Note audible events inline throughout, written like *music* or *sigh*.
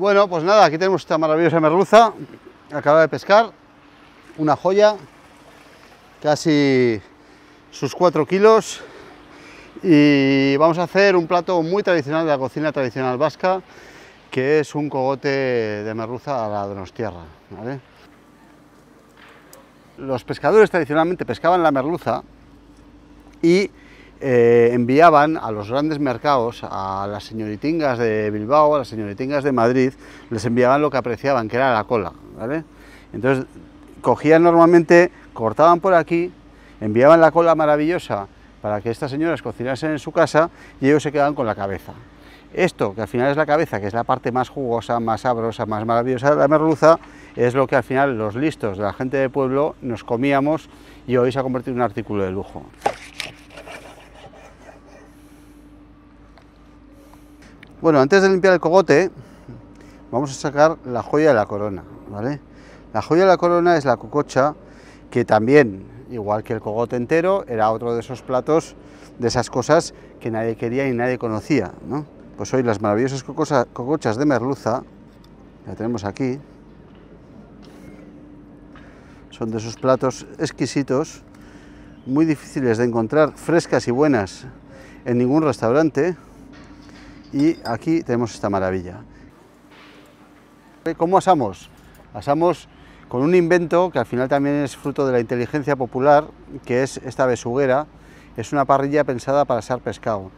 Bueno, pues nada, aquí tenemos esta maravillosa merluza, acaba de pescar, una joya, casi sus 4 kilos, y vamos a hacer un plato muy tradicional de la cocina tradicional vasca, que es un cogote de merluza a la donostierra. Los pescadores tradicionalmente pescaban la merluza y eh, enviaban a los grandes mercados, a las señoritingas de Bilbao, a las señoritingas de Madrid, les enviaban lo que apreciaban, que era la cola. ¿vale? Entonces cogían normalmente, cortaban por aquí, enviaban la cola maravillosa para que estas señoras cocinasen en su casa y ellos se quedaban con la cabeza. Esto, que al final es la cabeza, que es la parte más jugosa, más sabrosa, más maravillosa de la merluza, es lo que al final los listos de la gente del pueblo nos comíamos y hoy se ha convertido en un artículo de lujo. Bueno, antes de limpiar el cogote, vamos a sacar la joya de la corona, ¿vale? La joya de la corona es la cococha, que también, igual que el cogote entero, era otro de esos platos, de esas cosas que nadie quería y nadie conocía, ¿no? Pues hoy las maravillosas cocochas de merluza, la tenemos aquí, son de esos platos exquisitos, muy difíciles de encontrar, frescas y buenas en ningún restaurante, y aquí tenemos esta maravilla. ¿Cómo asamos? Asamos con un invento que al final también es fruto de la inteligencia popular, que es esta besuguera, es una parrilla pensada para asar pescado.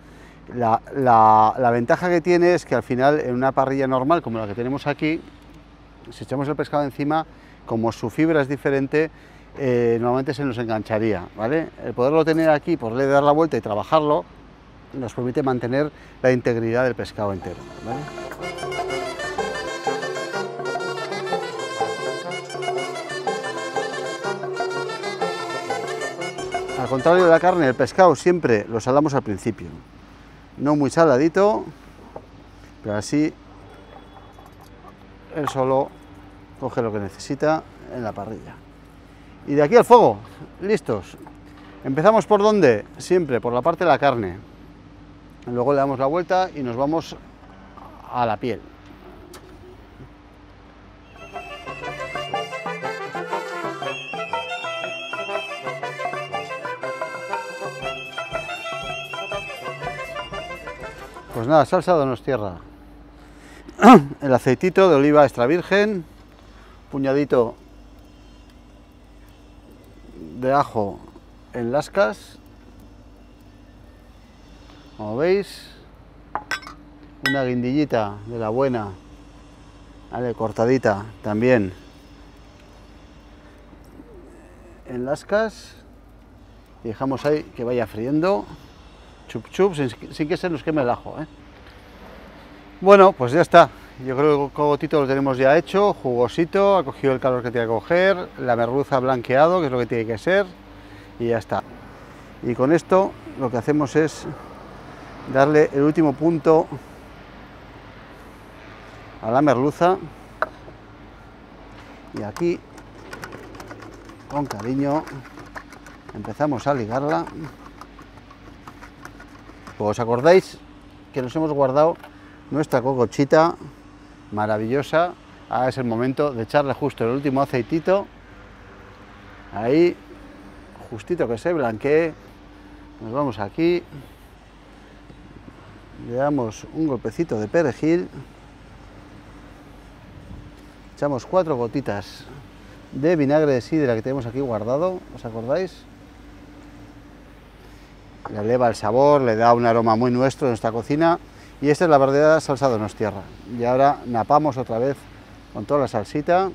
La, ventaja que tiene es que al final en una parrilla normal como la que tenemos aquí, si echamos el pescado encima, como su fibra es diferente, eh, normalmente se nos engancharía. ¿vale? El poderlo tener aquí, poderle dar la vuelta y trabajarlo, nos permite mantener la integridad del pescado entero. Al contrario de la carne, el pescado siempre lo salamos al principio no muy saladito, pero así él solo coge lo que necesita en la parrilla. Y de aquí al fuego, listos. Empezamos por dónde? Siempre por la parte de la carne. Luego le damos la vuelta y nos vamos a la piel. Pues nada, salsa donostierra. *clears throat* El aceitito de oliva extra virgen, puñadito de ajo en lascas, como veis, una guindillita de la buena, cortadita también en lascas, y dejamos ahí que vaya friendo chup chup, sin, que se nos queme el ajo. ¿eh? Bueno, pues ya está. Yo creo que el cogotito lo tenemos ya hecho, jugosito, ha cogido el calor que tiene que coger, la merluza blanqueado, que es lo que tiene que ser, y ya está. Y con esto lo que hacemos es darle el último punto a la merluza y aquí con cariño empezamos a ligarla os acordáis que nos hemos guardado nuestra cocochita maravillosa. Ahora es el momento de echarle justo el último aceitito. Ahí, justito que se blanquee. Nos vamos aquí. Le damos un golpecito de perejil. Echamos cuatro gotitas de vinagre de sidra que tenemos aquí guardado. ¿Os acordáis? le eleva el sabor, le da un aroma muy nuestro en nuestra cocina y esta es la verdadera salsa de tierra. Y ahora napamos otra vez con toda la salsita,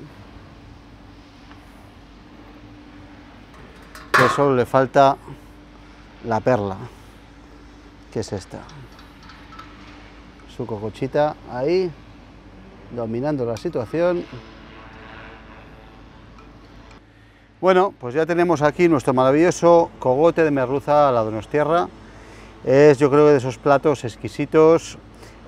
que solo le falta la perla, que es esta. Su cocochita ahí, dominando la situación. Bueno, pues ya tenemos aquí nuestro maravilloso cogote de merluza a la donostierra. Es yo creo de esos platos exquisitos,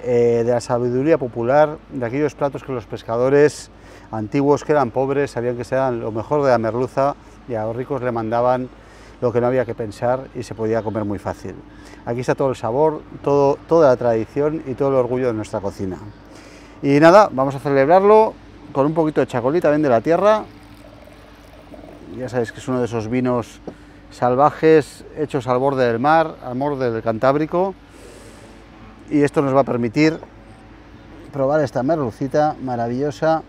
eh, de la sabiduría popular, de aquellos platos que los pescadores antiguos que eran pobres sabían que eran lo mejor de la merluza y a los ricos le mandaban lo que no había que pensar y se podía comer muy fácil. Aquí está todo el sabor, toda la tradición y todo el orgullo de nuestra cocina. Y nada, vamos a celebrarlo con un poquito de chacolí también de la tierra. Ya sabéis que es uno de esos vinos salvajes hechos al borde del mar, al borde del Cantábrico. Y esto nos va a permitir probar esta merlucita maravillosa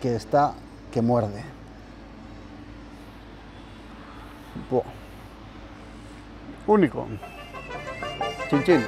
que está que muerde. Único. Chin chin.